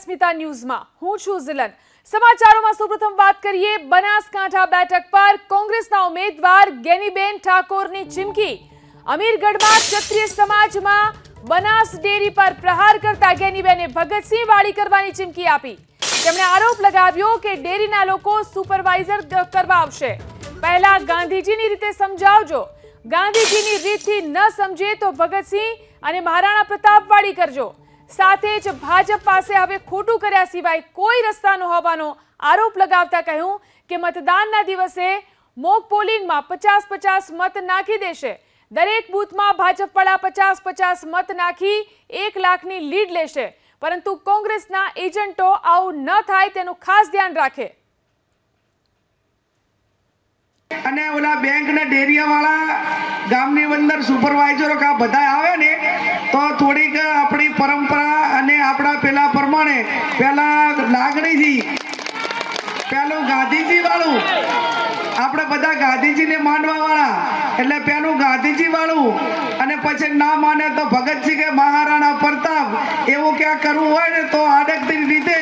અસ્મિતા ન્યૂઝમાં, હું છું ઝિલન. સમાચારોમાં સૌપ્રથમ વાત કરીએ, બનાસકાંઠા બેઠક પર કોંગ્રેસના ઉમેદવાર ગેનીબેન ઠાકોરની ચીમકી. અમીરગઢમાં ક્ષત્રિય સમાજમાં બનાસ ડેરી પર પ્રહાર કરતા ગેનીબેને ભગતસિંહ વાળી કરવાની ચીમકી આપી. તેમણે આરોપ લગાવ્યો કે ડેરીના લોકો સુપરવાઇઝર કરવા આવશે. પહેલા ગાંધીજીની રીતે સમજાવજો. ગાંધીજીની રીતથી ન સમજે તો ભગતસિંહ અને મહારાણા પ્રતાપ વાળી કરજો. સાથે જ ભાજપ પાસે હવે ખોટું કર્યા સિવાય કોઈ રસ્તા ન હોવાનો આરોપ લગાવતા કહ્યું કે મતદાનના દિવસે મોક પોલિંગમાં પચાસ પચાસ મત નાખી દેશે. દરેક બૂથમાં ભાજપ વાળા પચાસ પચાસ મત નાખી એક લાખની લીડ લેશે. પરંતુ કોંગ્રેસના એજન્ટો આવું ન થાય તેનું ખાસ ધ્યાન રાખે. અને ઓલા બેંક ને ડેરિયા વાળા ગામની અંદર સુપરવાઇઝરો કા બધા આવે ને, તો થોડીક આપણી પેલા લાગણીથી પેલું ગાંધીજી વાળું આપણે બધા ગાંધીજીને માનવા વાળા એટલે પેલું ગાંધીજી વાળું અને પછી ના માને તો ભગતસિંહ કે મહારાણા પ્રતાપ, એવું ક્યાં કરવું હોય ને તો આડકતી રીતે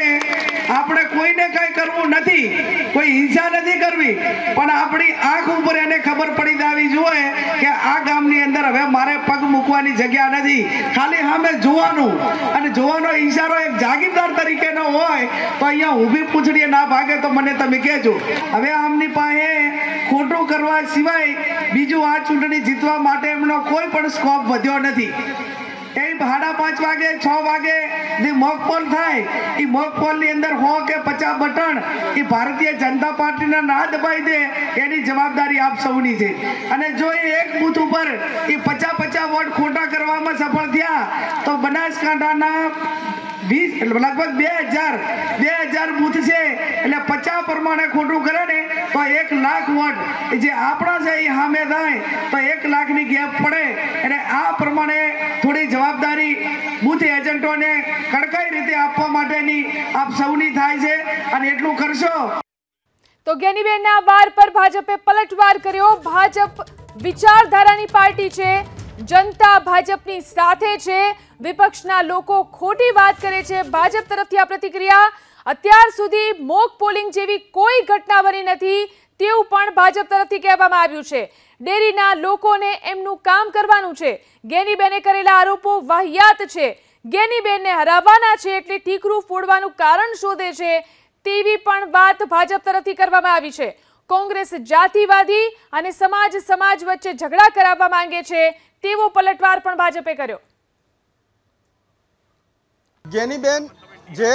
આપણે કોઈને કઈ કરવું નથી. કોઈ હિંસા નથી કરવી. પણ આપણી આંખ ઉપર એને ખબર પડી જાવી જોઈએ કે આ ગામની હવે મારે પગ મૂકવાની જગ્યા નથી. ખાલી સામે જોવાનું. અને જોવાનો ઈશારો એક જાગીરદાર તરીકેનો હોય, તો અહીંયા ઊભી પૂછડીએ ના ભાગે તો મને તમે કહેજો. હવે આમની પાસે ખોટું કરવા સિવાય બીજું આ ચૂંટણી જીતવા માટે એમનો કોઈ પણ સ્કોપ વધ્યો નથી. એ સાડા પાંચ વાગે, છ વાગે જે મોક થાય. એ મોક પોલની અંદર હો કે પચાસ બટન એ ભારતીય જનતા પાર્ટીના ના દબાઈ દે, એની જવાબદારી આપ છે. અને જો એ એક બૂથ ઉપર એ પચાસ પચાસ વોટ ખોટા કરવામાં સફળ થયા, તો બનાસકાંઠાના વીસ, લગભગ બે હજાર બે હજાર બૂથ છે. એટલે પચાસ પ્રમાણે ખોટું કરે તો એક લાખ વોટ. જે આપણા છે, એ સામે થાય. તો એક લાખની ગેપ પડે. એટલે આ પ્રમાણે થોડી જવાબદારી બૂથ એજન્ટોને કડકાઈ રીતે આપવા માટેની આપ સૌની થાય છે અને એટલું કરશો. તો ગેનીબેનના વાર પર ભાજપે પલટવાર કર્યો. ભાજપ વિચારધારાની પાર્ટી છે. જનતા ભાજપની સાથે છે. વિપક્ષના લોકો ખોટી વાત કરે છે. ભાજપ તરફથી આ પ્રતિક્રિયા અત્યાર સુધી મોક પોલિંગ જેવી કોઈ ઘટના બની નથી, તેવું પણ ભાજપ તરફથી કહેવામાં આવ્યું છે. ડેરીના લોકોને એમનું કામ કરવાનું છે. ગેનીબેને કરેલા આરોપો વાહિયાત છે. ગેનીબેનને હરાવવાના છે એટલે ટીકરું ફોડવાનું કારણ શોધે છે તેવી પણ વાત ભાજપ તરફથી કરવામાં આવી છે. કોંગ્રેસ જાતિવાદી અને સમાજ સમાજ વચ્ચે ઝઘડા કરાવવા માંગે છે તેવો પલટવાર પણ ભાજપે કર્યો. ગેનીબેન જે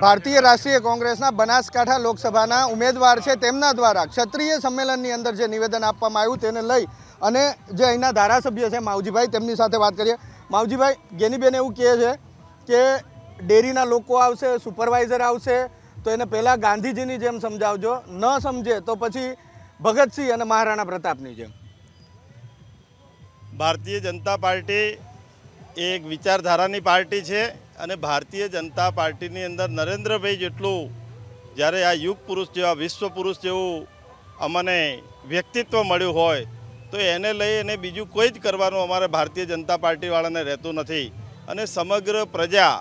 ભારતીય રાષ્ટ્રીય કોંગ્રેસના બનાસકાંઠા લોકસભાના ઉમેદવાર છે, તેમના દ્વારા ક્ષત્રિય સંમેલનની અંદર જે નિવેદન આપવામાં આવ્યું તેને લઈ અને જે અહીંના ધારાસભ્ય છે, માવજીભાઈ, તેમની સાથે વાત કરીએ. માવજીભાઈ, ગેનીબેન એવું કહે છે કે ડેરીના લોકો આવશે, સુપરવાઇઝર આવશે, તો એને પહેલાં ગાંધીજીની જેમ સમજાવજો. ન સમજે તો પછી ભગતસિંહ અને મહારાણા પ્રતાપની જેમ. ભારતીય જનતા પાર્ટી એક વિચારધારાની પાર્ટી છે. અને ભારતીય જનતા પાર્ટીની અંદર નરેન્દ્રભાઈ જેટલું જ્યારે આ યુગ પુરુષ જેવા, વિશ્વ પુરુષ જેવું અમને વ્યક્તિત્વ મળ્યું હોય, તો એને લઈ અને બીજું કોઈ જ કરવાનું અમારે ભારતીય જનતા પાર્ટીવાળાને રહેતું નથી. અને સમગ્ર પ્રજા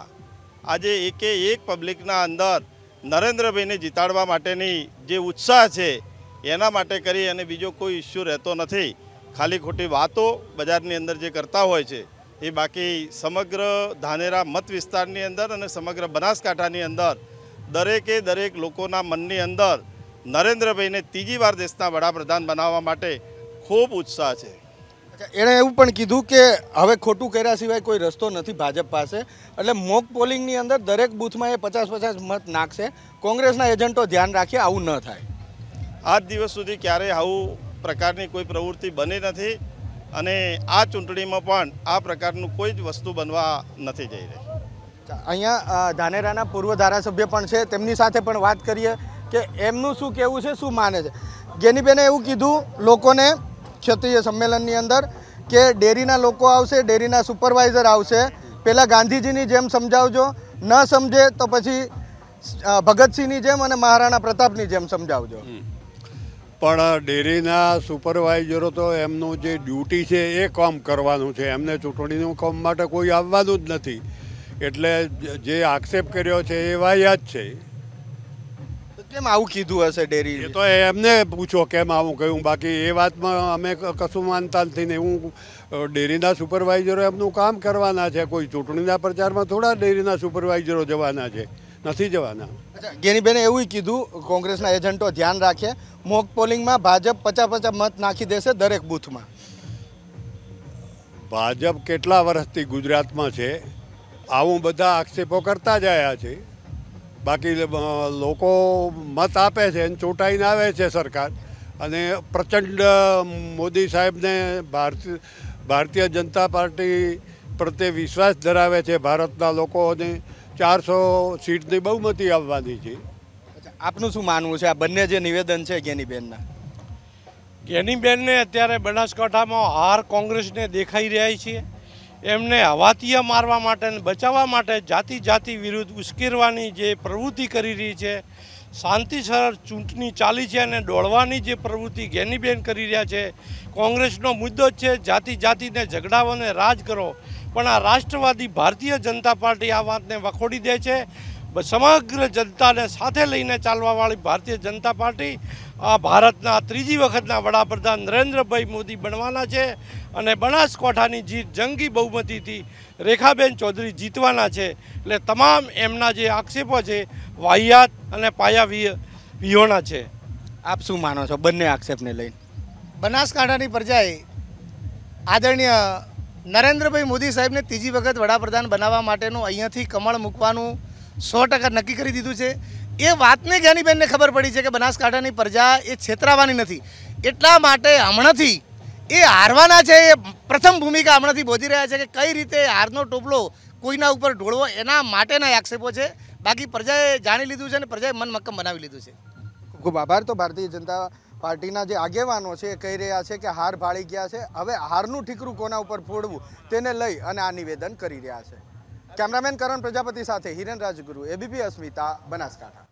આજે એકે એક પબ્લિકના અંદર નરેન્દ્રભાઈને જીતાડવા માટેની જે ઉત્સાહ છે, એના માટે કરી અને બીજો કોઈ ઇસ્યુ રહેતો નથી. ખાલી ખોટી વાતો બજારની અંદર જે કરતા હોય છે એ બાકી સમગ્ર ધાનેરા મત વિસ્તારની અંદર અને સમગ્ર બનાસકાંઠાની અંદર દરેકે દરેક લોકોના મનની અંદર નરેન્દ્રભાઈને ત્રીજી વાર દેશના વડાપ્રધાન બનાવવા માટે ખૂબ ઉત્સાહ છે. એણે એવું પણ કીધું કે હવે ખોટું કર્યા સિવાય કોઈ રસ્તો નથી ભાજપ પાસે. એટલે મોક પોલિંગની અંદર દરેક બૂથમાં એ પચાસ પચાસ મત નાખશે. કોંગ્રેસના એજન્ટો ધ્યાન રાખે આવું ન થાય. આજ દિવસ સુધી ક્યારેય આવું પ્રકારની કોઈ પ્રવૃત્તિ બની નથી. અને આ ચૂંટણીમાં પણ આ પ્રકારનું કોઈ જ વસ્તુ બનવા નથી જઈ રહી. અહીંયા ધાનેરાના પૂર્વ ધારાસભ્ય પણ છે. તેમની સાથે પણ વાત કરીએ કે એમનું શું કહેવું છે શું માને છે? ગેનીબેને એવું કીધું લોકોને ક્ષત્રિય સંમેલનની અંદર કે ડેરીના લોકો આવશે ડેરીના સુપરવાઇઝર આવશે. પહેલાં ગાંધીજીની જેમ સમજાવજો. ન સમજે તો પછી ભગતસિંહની જેમ અને મહારાણા પ્રતાપની જેમ સમજાવજો. પણ ડેરીના સુપરવાઇઝરો તો એમનું જે ડ્યુટી છે એ કામ કરવાનું છે. એમને ચૂંટણીનું કામ માટે કોઈ આવવાનું જ નથી. એટલે જે આક્ષેપ કર્યો છે એ વાહિયાત છે. કેમ આવું કીધું હશે એ ડેરી તો એમને પૂછો કેમ આવું કહ્યું. બાકી એ વાતમાં અમે કશું માનતા નથી ને હું ડેરીના સુપરવાઇઝરો એમનું કામ કરવાના છે. કોઈ ચૂંટણીના પ્રચારમાં થોડા ડેરીના સુપરવાઇઝરો જવાના છે. નથી જવાના. ગેનીબેને એવું કીધું કોંગ્રેસના એજન્ટો ધ્યાન રાખે મોક પોલિંગમાં ભાજપ પચાસ પચાસ મત નાખી દેશે દરેક બૂથમાં. ભાજપ કેટલા વર્ષથી ગુજરાતમાં છે? આવું બધા આક્ષેપો કરતા જ આવ્યા છે. બાકી લોકો મત આપે છે અને ચૂંટાઈને આવે છે સરકાર. અને પ્રચંડ મોદી સાહેબને ભારતીય ભારતીય જનતા પાર્ટી પ્રત્યે વિશ્વાસ ધરાવે છે ભારતના લોકોને. ચારસો સીટની બહુમતી આવવાની છે. આપનું શું માનવું છે? આ બંને જે નિવેદન છે ગેનીબેનના ગેનીબેનને અત્યારે બનાસકાંઠામાં હાર કોંગ્રેસને દેખાઈ રહ્યા છે. એમને હવાતીય મારવા માટે અને બચાવવા માટે જાતિ જાતિ વિરુદ્ધ ઉશ્કેરવાની જે પ્રવૃત્તિ કરી રહી છે શાંતિસર ચૂંટણી ચાલી છે અને દોડવાની જે પ્રવૃત્તિ ગેનીબેન કરી રહ્યા છે કોંગ્રેસનો મુદ્દો જ છે જાતિ જાતિને ઝઘડાવો અને રાજ કરો. પણ આ રાષ્ટ્રવાદી ભારતીય જનતા પાર્ટી આ વાતને વખોડી દે છે. સમગ્ર જનતાને સાથે લઈને ચાલવાવાળી ભારતીય જનતા પાર્ટી આ ભારતના ત્રીજી વખતના વડાપ્રધાન નરેન્દ્રભાઈ મોદી બનવાના છે અને બનાસકાંઠાની જીત જંગી બહુમતીથી રેખાબેન ચૌધરી જીતવાના છે. એટલે તમામ એમના જે આક્ષેપો છે, વાહિયાત અને પાયા વિહોણા છે. આપ શું માનો છો બંને આક્ષેપને લઈને? બનાસકાંઠાની પ્રજાએ આદરણીય નરેન્દ્રભાઈ મોદી સાહેબને ત્રીજી વખત વડાપ્રધાન બનાવવા માટેનું અહીંયાથી કમળ મૂકવાનું સો નક્કી કરી દીધું છે. એ વાતને જ્ઞાનીબેનને ખબર પડી છે કે બનાસકાંઠાની પ્રજા એ છેતરાવાની નથી. એટલા માટે હમણાંથી એ હારવાના છે, એ પ્રથમ ભૂમિકા હમણાંથી બોધી રહ્યા છે કે કઈ રીતે હારનો ટોપલો કોઈના ઉપર ઢોળવો એના માટેના આક્ષેપો છે. બાકી પ્રજાએ જાણી લીધું છે અને પ્રજાએ મન મક્કમ બનાવી લીધું છે. ખૂબ આભાર. તો ભારતીય જનતા પાર્ટીના જે આગેવાનો છે એ કહી રહ્યા છે કે હાર ભાળી ગયા છે. હવે હારનું ઠીકરું કોના ઉપર ફોડવું તેને લઈ અને આ નિવેદન કરી રહ્યા છે. કેમેરામેન કરણ પ્રજાપતિ સાથે હિરેન રાજગુરુ એબીપી અસ્મિતા, બનાસકાંઠા.